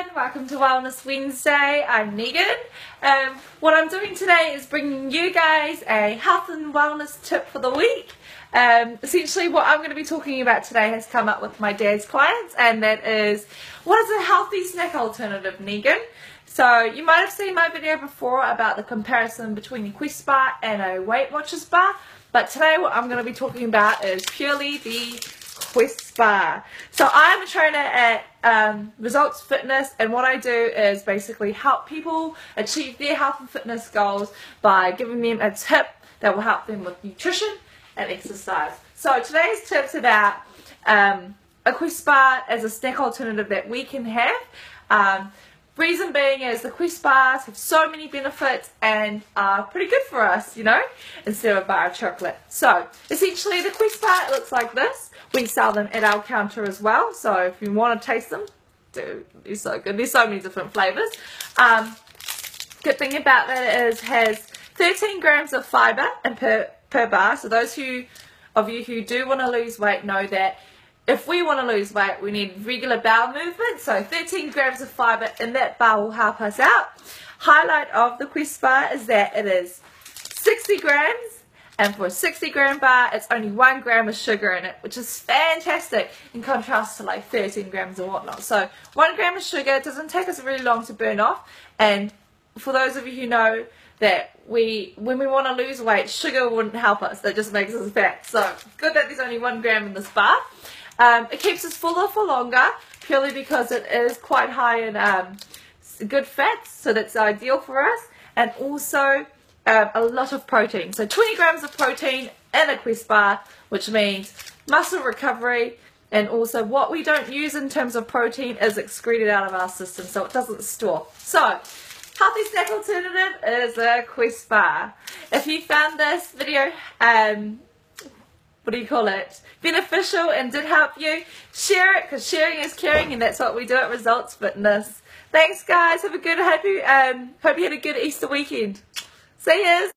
everyone, welcome to Wellness Wednesday. I'm Negin. Um, what I'm doing today is bringing you guys a health and wellness tip for the week. Um, essentially, what I'm going to be talking about today has come up with my dad's clients, and that is what is a healthy snack alternative, Negin? So, you might have seen my video before about the comparison between a Quest bar and a Weight Watchers bar, but today what I'm going to be talking about is purely the Bar. So I'm a trainer at um, Results Fitness and what I do is basically help people achieve their health and fitness goals by giving them a tip that will help them with nutrition and exercise. So today's tip's about um, a Quest bar as a snack alternative that we can have. Um, Reason being is the Quest bars have so many benefits and are pretty good for us, you know, instead of a bar of chocolate. So, essentially the Quest bar looks like this. We sell them at our counter as well, so if you want to taste them, dude, they're so good. There's so many different flavours. Um, good thing about that is has 13 grams of fibre per, per bar, so those who of you who do want to lose weight know that if we want to lose weight, we need regular bowel movement. So 13 grams of fibre in that bar will help us out. Highlight of the Quest bar is that it is 60 grams. And for a 60 gram bar, it's only one gram of sugar in it, which is fantastic in contrast to like 13 grams or whatnot. So one gram of sugar doesn't take us really long to burn off. And for those of you who know that we, when we want to lose weight, sugar wouldn't help us. That just makes us fat. So good that there's only one gram in this bar. Um, it keeps us fuller for longer purely because it is quite high in um, good fats, so that's ideal for us. And also um, a lot of protein. So 20 grams of protein in a Quest bar, which means muscle recovery, and also what we don't use in terms of protein is excreted out of our system, so it doesn't store. So, healthy snack alternative is a Quest bar. If you found this video um, what do you call it, beneficial and did help you, share it because sharing is caring and that's what we do at Results Fitness. Thanks guys, have a good, happy, um, hope you had a good Easter weekend. See yous!